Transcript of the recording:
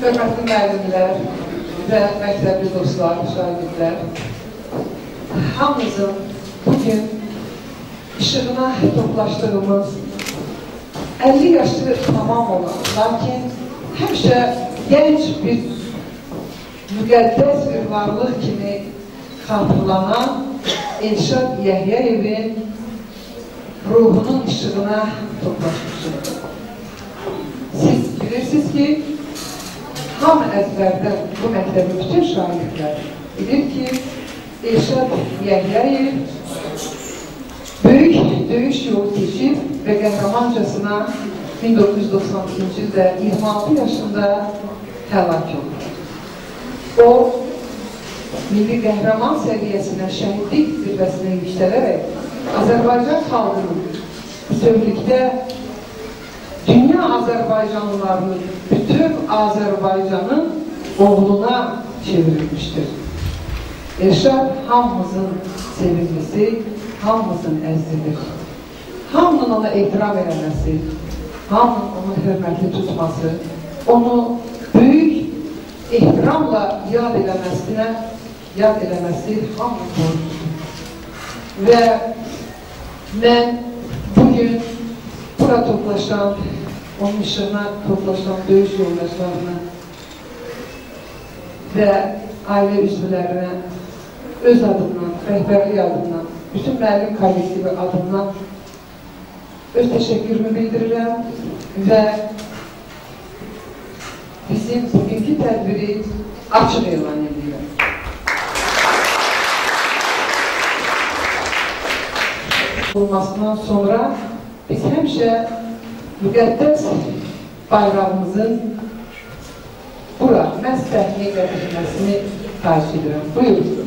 hörmətli müəllimlər və məktəbli dostlar, şagirdlər, hamınızın bugün işığına toplaşdığımız 50 yaşlı tamam olan, lakin həmişə gənc bir müqəddəs bir varlıq kimi xatırlanan Elşad Yəhyəyevin ruhunun işığına toplaşmışıq. Siz bilirsiniz ki, hamı əzbərdən bu məktəbin bütün şagirdlər bilir ki, Elşad Yəhyəyev böyük döyüş yolu keçib və qəhrəmancasına 1992-ci ildə 26 yaşında həlak oldu. O, milli qəhrəman səviyyəsinə şəhidlik zirvəsinə yüksələrək Azərbaycan xalqının bütövlükdə dünya Azərbaycanlılarının bütün Azərbaycanın oğluna çevrilmişdir. Elşad hamımızın sevimlisi, hamımızın əzizidir. Hamının ona ehtiram eləməsi, hamının onu hörmətli tutması, onu böyük ehtiramla yad eləməsinə, yad eləməsi hamının borcudur. Və bugün bura toplaşan, onun işına toplaşan döyüş yoldaşlarına və ailə üzvlərinə öz adımdan, rəhbərlik adımdan, bütün müəllim kollektivi adımdan öz təşəkkürümü bildirirəm və bizim bugünkü tədbiri açıq elan edirəm. olmasından sonra biz həmişə müqəddəs bayrağımızın bura məhz təhliyyə gətirilməsini xahiş edirəm. Buyurun.